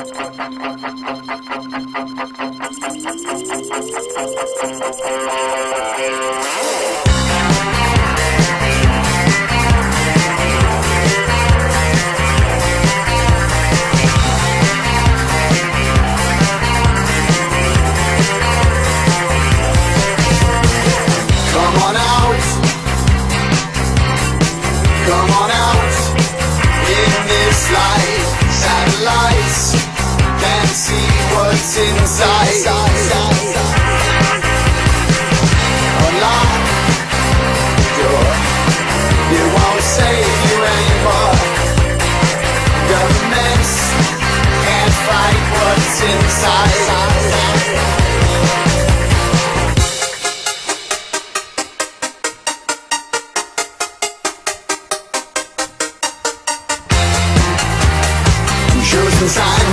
Come on out. Come on out. In this light, satellites can't see what's inside. Unlock the door. It won't save you anymore. Governments can't fight what's inside. Shows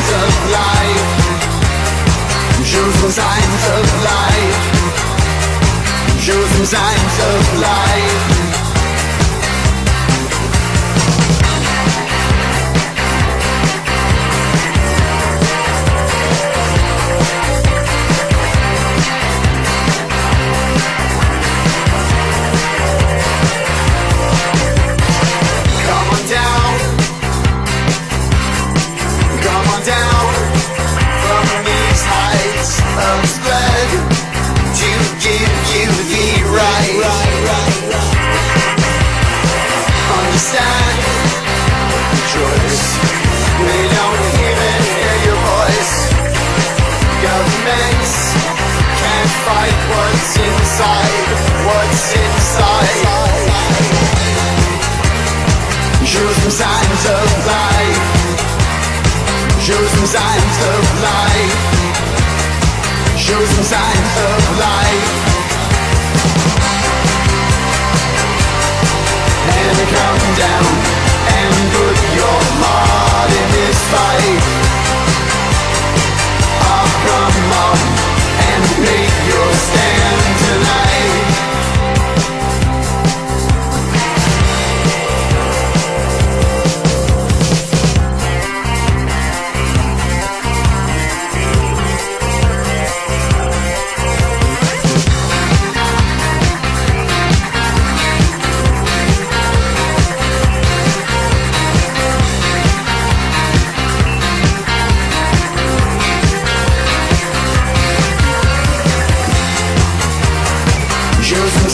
signs of life. Some signs of life. Some signs of life. Some signs of life. Show some signs of life. Show some signs of life. And come down and put your heart in this fight.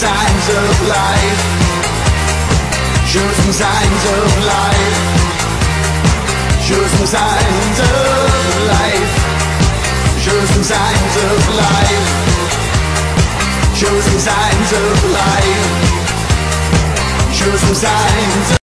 Signs of life. Show some signs of life. Show some signs of life. Show some signs of life. Show some signs of life. Show some signs